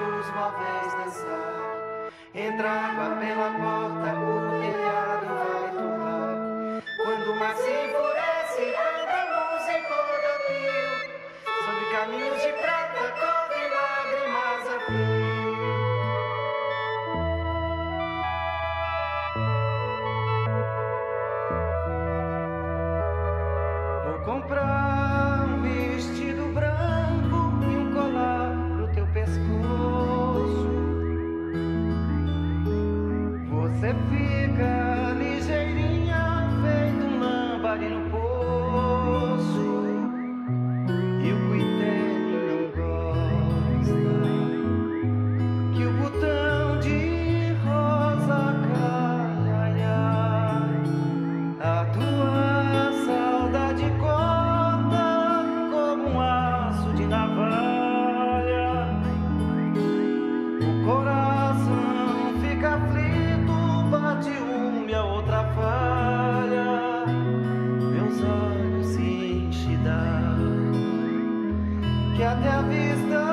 os móveis dançar. Entra água pela porta, o telhado vai torrar. Quando o mar se enfurece, canta música do pio. Sobre caminhos de prata, Sempre até a vista.